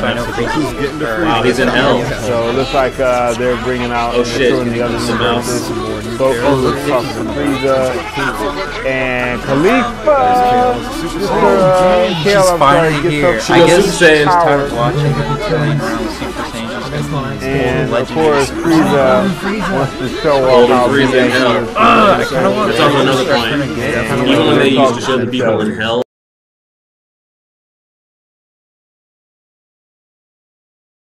Wow, he's in hell. So it looks like uh, they're bringing out Oh, and shit. the other universes. Both Goku looks talking to Frieza and Caulifla. Mr. Oh, uh, Kale, I'm sorry, finally gets here. up I guess Saiyan's. Tired of watching them killing around Super Saiyans. And of course, Frieza wants to show oh, off Golden how Frieza in hell. Frieza is. That's also another point. Even when they used to show the people in hell